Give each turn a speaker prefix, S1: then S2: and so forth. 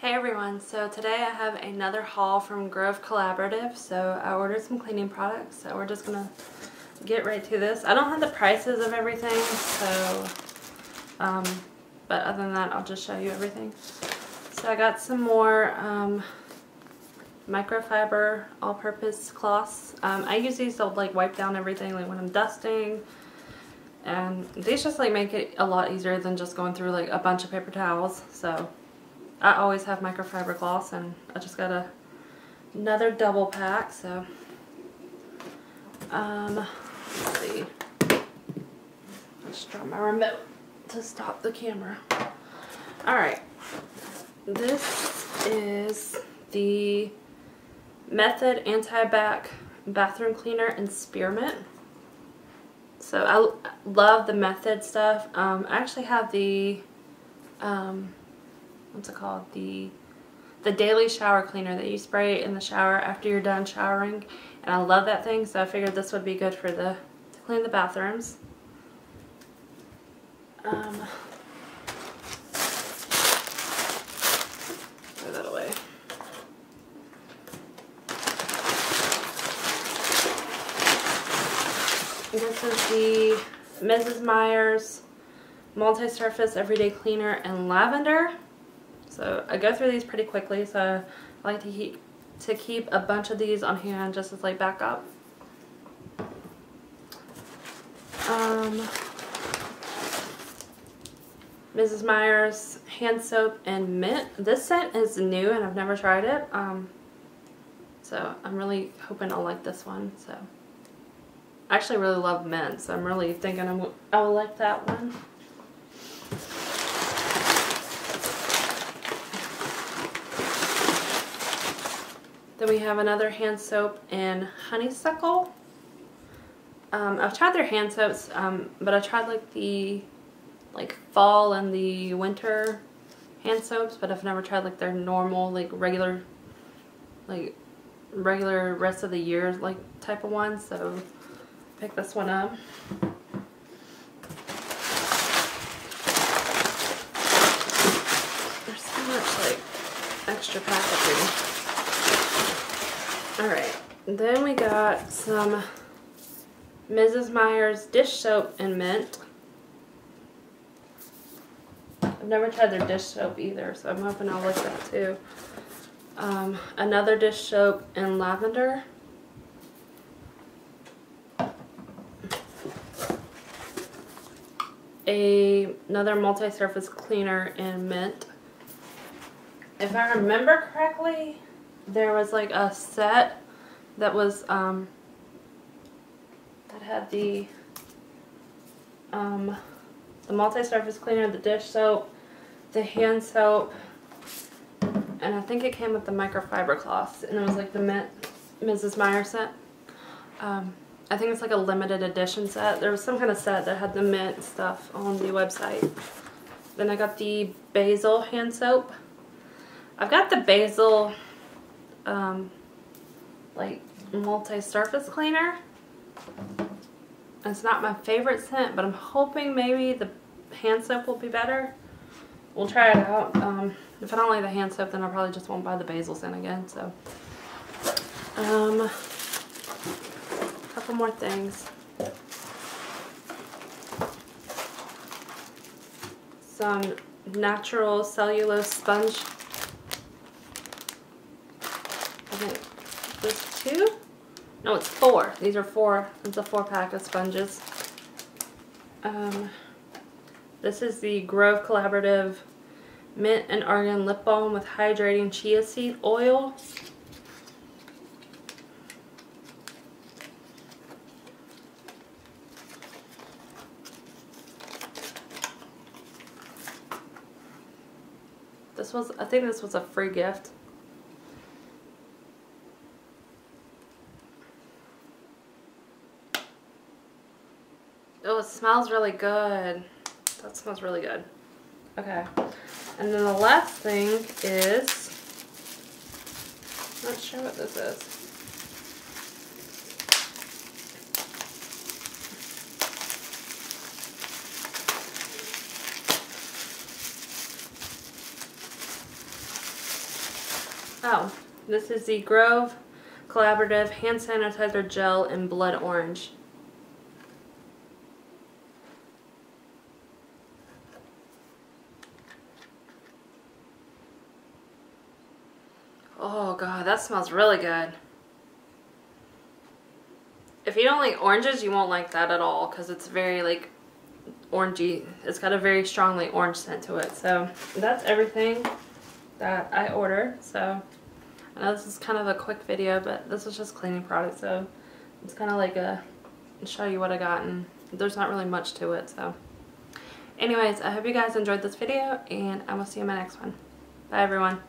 S1: Hey everyone, so today I have another haul from Grove Collaborative. So I ordered some cleaning products, so we're just gonna get right to this. I don't have the prices of everything, so, um, but other than that, I'll just show you everything. So I got some more um, microfiber all-purpose cloths. Um, I use these to like wipe down everything, like when I'm dusting, and these just like make it a lot easier than just going through like a bunch of paper towels. So I always have microfiber cloths and I just got a another double pack so um let's see. Let's drop my remote to stop the camera. Alright this is the Method Anti-Bac Bathroom Cleaner and Spearmint. So I love the Method stuff. Um, I actually have the um, what's it called? The the daily shower cleaner that you spray in the shower after you're done showering. And I love that thing so I figured this would be good for the to clean the bathrooms. Um, throw that away. This is the Mrs. Meyer's multi-surface everyday cleaner in lavender so I go through these pretty quickly, so I like to keep to keep a bunch of these on hand just as like backup. Um, Mrs. Meyer's hand soap and mint. This scent is new and I've never tried it. Um, so I'm really hoping I'll like this one. So I actually really love mint, so I'm really thinking I'm, I will like that one. Then we have another hand soap in honeysuckle. Um, I've tried their hand soaps, um, but I tried like the like fall and the winter hand soaps, but I've never tried like their normal, like regular, like regular rest of the year like type of one. So pick this one up. There's so much like extra packaging. Alright, then we got some Mrs. Meyer's dish soap and mint. I've never tried their dish soap either, so I'm hoping I'll like that too. Um, another dish soap in lavender. A, another multi-surface cleaner in mint. If I remember correctly, there was like a set that was um, that had the um, the multi-surface cleaner, the dish soap, the hand soap, and I think it came with the microfiber cloths, and it was like the mint Mrs. Meyer set. Um, I think it's like a limited edition set. There was some kind of set that had the mint stuff on the website. Then I got the basil hand soap. I've got the basil um, like multi-surface cleaner. It's not my favorite scent, but I'm hoping maybe the hand soap will be better. We'll try it out. Um, if I don't like the hand soap, then I probably just won't buy the basil scent again. So, um, a couple more things. Some natural cellulose sponge think this two? No, it's four. These are four. It's a four pack of sponges. Um, this is the Grove Collaborative Mint and Argan Lip Balm with Hydrating Chia Seed Oil. This was, I think this was a free gift. Smells really good. That smells really good. Okay. And then the last thing is, not sure what this is. Oh, this is the Grove Collaborative Hand Sanitizer Gel in Blood Orange. Oh god, that smells really good. If you don't like oranges, you won't like that at all because it's very like orangey. It's got a very strongly orange scent to it. So that's everything that I ordered. So I know this is kind of a quick video, but this is just cleaning products. So it's kind of like a show you what I got and there's not really much to it. So anyways, I hope you guys enjoyed this video and I will see you in my next one. Bye everyone.